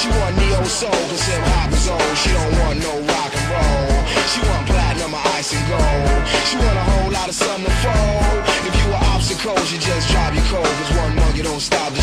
She want soul, cause hip hop is old. She don't want no rock and roll. She want platinum or ice and gold. She want a whole lot of something to fold. If you were obstacles, you just drop your cold. Cause one monkey don't stop.